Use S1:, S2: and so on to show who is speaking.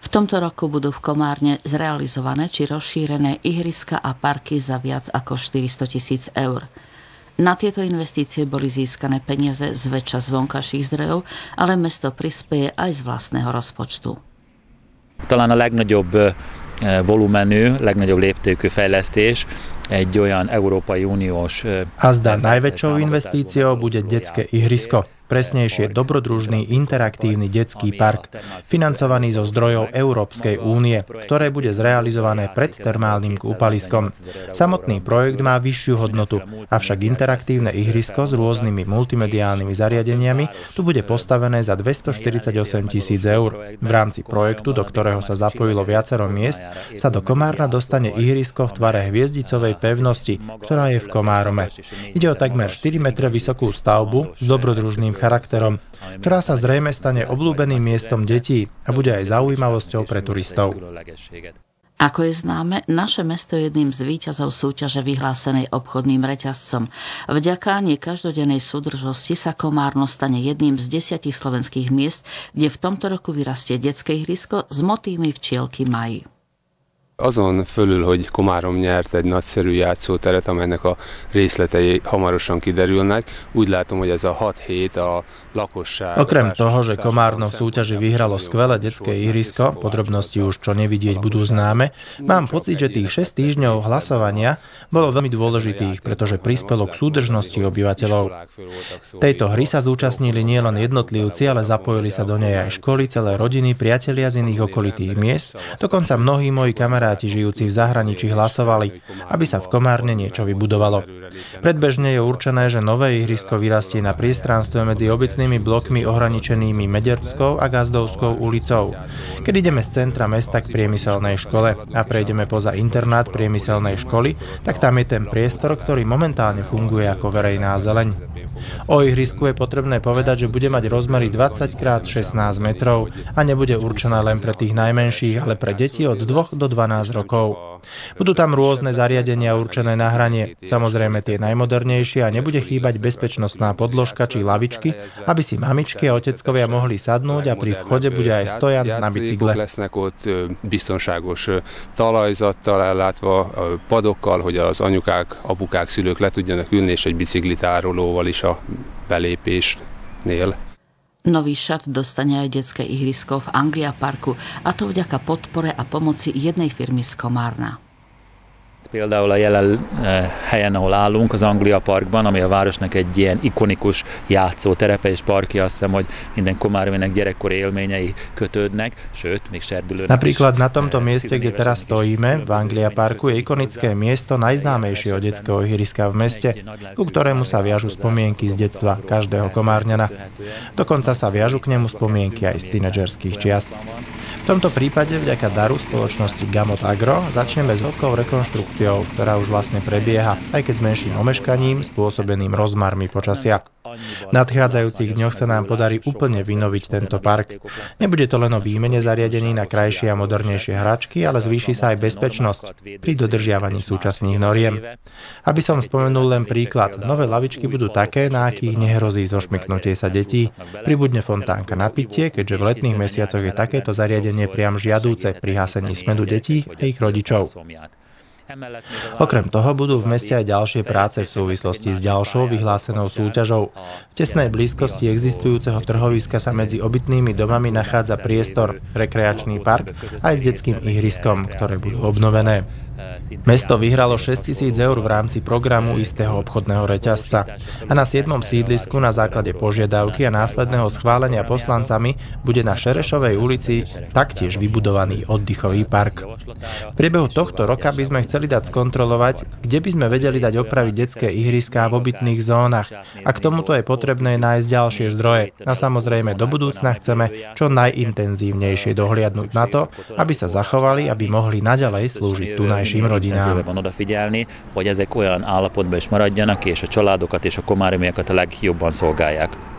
S1: V tomto roku budú v Komárne zrealizované či rozšírené ihriska a parky za viac ako 400 tisíc eur. Na tieto investície boli získané peniaze zväčša z vonkajších zdrojov, ale mesto prispieje aj z vlastného rozpočtu.
S2: Talán a legnagyobb volumenű, legnagyobb léptékű fejlesztés egy olyan Európai Uniós...
S3: A zdá najväčšou investíciou bude detské ihrisko presnejšie dobrodružný interaktívny detský park, financovaný zo zdrojov Európskej únie, ktoré bude zrealizované pred termálnym kúpaliskom. Samotný projekt má vyššiu hodnotu, avšak interaktívne ihrisko s rôznymi multimediálnymi zariadeniami tu bude postavené za 248 tisíc eur. V rámci projektu, do ktorého sa zapojilo viacero miest, sa do Komárna dostane ihrisko v tvare hviezdicovej pevnosti, ktorá je v Komárome. Ide o takmer 4 metre vysokú stavbu s dobrodružným charakterom, ktorá sa zrejme stane obľúbeným miestom detí a bude aj zaujímavosťou pre turistov.
S1: Ako je známe, naše mesto je jedným z výťazov súťaže vyhlásenej obchodným reťazcom. Vďaka každodennej súdržosti sa Komárno stane jedným z desiatich slovenských miest, kde v tomto roku vyrastie detské ihrisko s motívmi včielky Maji.
S4: Azon fölül, hogy Komárom nyert egy nagyszerű játszóteret, amelynek a részletei hamarosan kiderülnek, úgy látom, hogy ez a 6 hét a lakosság...
S3: Okrem toho, že Komárno v súťaži vyhralo skvelé detské ihrisko, podrobnosti už čo nevidieť budú známe, mám pocit, že tých 6 týždňov hlasovania bolo veľmi dôležitých, pretože prispelo k súdržnosti obyvateľov. Tejto hry sa zúčastnili nielen jednotlivci, ale zapojili sa do nej aj školy, celé rodiny, priatelia z iných okolitých miest, dokonca mnohí moji kamaráti kamaráti žijúci v zahraničí hlasovali, aby sa v Komárne niečo vybudovalo. Predbežne je určené, že nové ihrisko vyrastie na priestranstve medzi obytnými blokmi ohraničenými Mederskou a Gazdovskou ulicou. Keď ideme z centra mesta k priemyselnej škole a prejdeme poza internát priemyselnej školy, tak tam je ten priestor, ktorý momentálne funguje ako verejná zeleň. O ihrisku je potrebné povedať, že bude mať rozmery 20 x 16 metrov a nebude určená len pre tých najmenších, ale pre deti od 2 do 12 rokov. Budú tam rôzne zariadenia určené na hranie, samozrejme tie najmodernejšie a nebude chýbať bezpečnostná podložka či lavičky, aby si mamičky a oteckovia mohli sadnúť a pri vchode bude aj stojan na bicykle.
S4: talajzattal ellátva, padokkal, hogy az anyukák, apukák, szülők le tudjanak ülni, és egy biciklitárolóval is a belépésnél.
S1: Nový šat dostane aj detské ihrisko v Anglia Parku a to vďaka podpore a pomoci jednej firmy z Komárna.
S2: Például a jelen eh, helyen, ahol állunk, az Anglia Parkban, ami a városnak egy ilyen ikonikus játszóterepe és parkja, azt hiszem, hogy minden komárvének gyerekkori élményei kötődnek, sőt, még serdülőnek
S3: Napríklad na tomto mieste, kde teraz stojíme, v Anglia Parku, je ikonické miesto najznámejšieho detského ihriska v meste, ku ktorému sa viažu spomienky z detstva každého komárňana. Dokonca sa viažu k nemu spomienky aj z tínedžerských čias. V tomto prípade vďaka daru spoločnosti Gamot Agro začneme s veľkou rekonštrukciou, ktorá už vlastne prebieha, aj keď s menším omeškaním spôsobeným rozmarmi počasia. V nadchádzajúcich dňoch sa nám podarí úplne vynoviť tento park. Nebude to len o výmene zariadení na krajšie a modernejšie hračky, ale zvýši sa aj bezpečnosť pri dodržiavaní súčasných noriem. Aby som spomenul len príklad, nové lavičky budú také, na akých nehrozí zošmyknutie sa detí. Pribudne fontánka na pitie, keďže v letných mesiacoch je takéto zariadenie priam žiadúce pri hasení smedu detí a ich rodičov. Okrem toho budú v meste aj ďalšie práce v súvislosti s ďalšou vyhlásenou súťažou. V tesnej blízkosti existujúceho trhoviska sa medzi obytnými domami nachádza priestor, rekreačný park aj s detským ihriskom, ktoré budú obnovené. Mesto vyhralo 6 tisíc eur v rámci programu istého obchodného reťazca a na 7. sídlisku na základe požiadavky a následného schválenia poslancami bude na Šerešovej ulici taktiež vybudovaný oddychový park. V priebehu tohto roka by sme chceli dať skontrolovať, kde by sme vedeli dať opraviť detské ihriská v obytných zónach a k tomuto je potrebné nájsť ďalšie zdroje. A samozrejme do budúcna chceme čo najintenzívnejšie dohliadnúť na to, aby sa zachovali, aby mohli naďalej slúžiť tunaj
S2: tudásím rodinám. hogy ezek olyan állapotban is maradjanak, és a családokat és a komáromiakat a legjobban szolgálják.